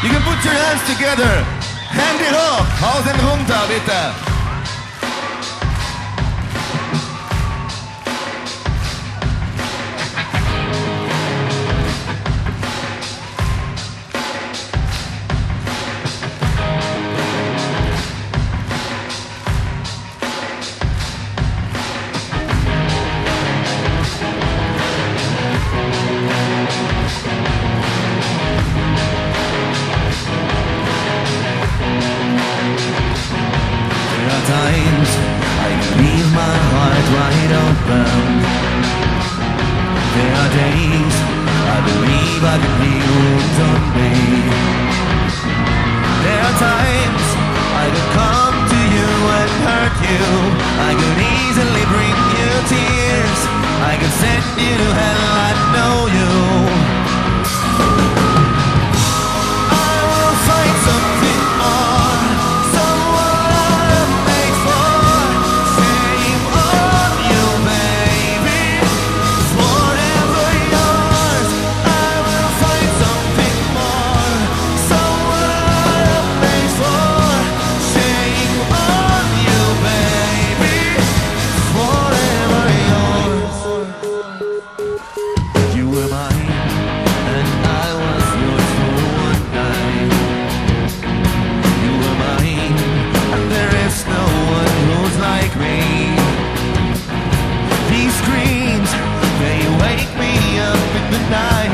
You can put your hands together. Hand it up. Hausen runter, bitte. You and hurt you. I could easily bring you tears. I could send you. screams. They wake me up in the night.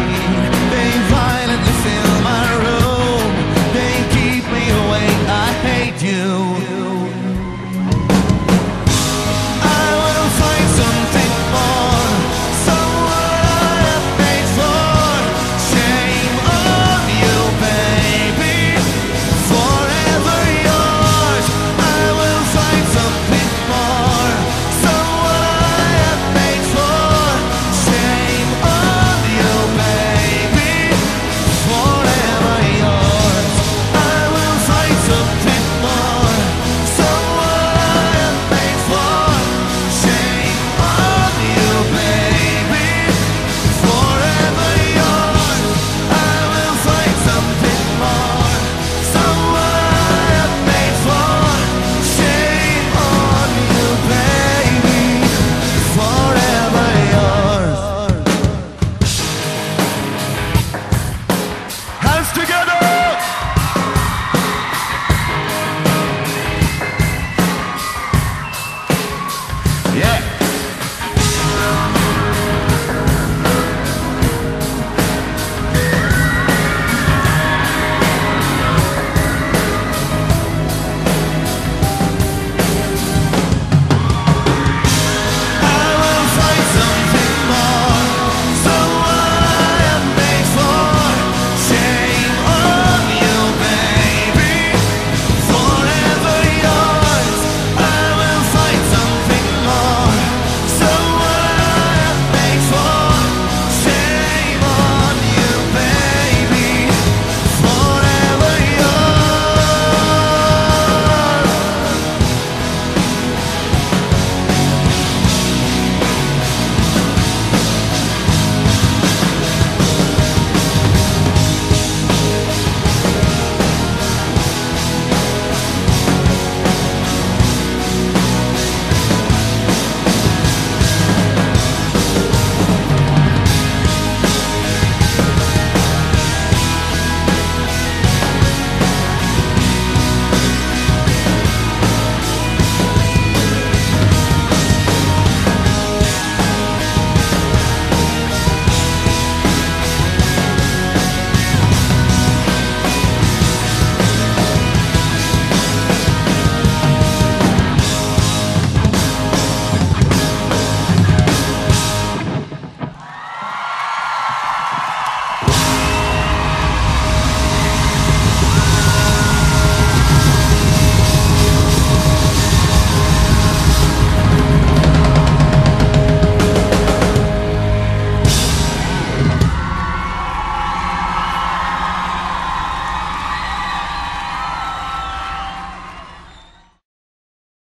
Yeah.